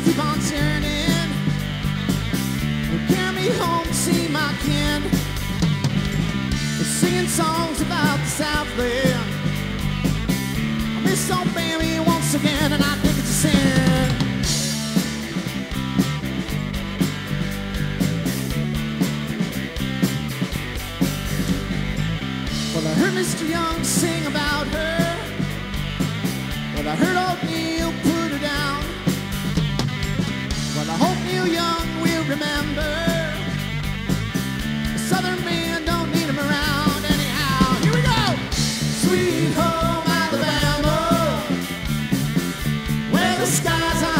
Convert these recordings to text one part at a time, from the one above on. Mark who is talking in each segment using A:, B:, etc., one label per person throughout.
A: keep on turning. Carry me home see my kin. Singing songs about Mr. Young sing about her. Well, I heard old Neil put her down. Well, I hope Neil Young will remember. Southern man don't need him around anyhow. Here we go. Sweet home Alabama, where the skies are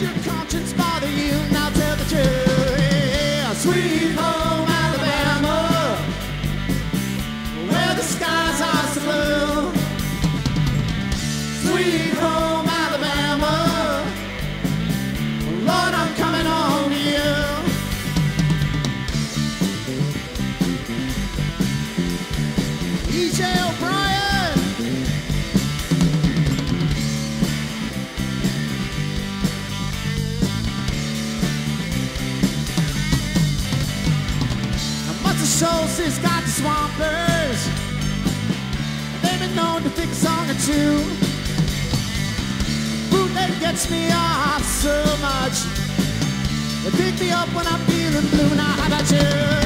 A: your conscience bother you? Now tell the truth. Yeah. Sweet home Alabama, where the skies are so blue. Sweet home Alabama. Lord, I'm coming home to you. EJ O'Brian. Has got the swampers. They've been known to pick a song or two bootleg gets me off so much. They pick me up when I'm feeling blue. Now how about you?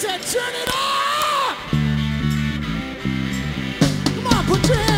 A: said, turn it up! Come on, put your hands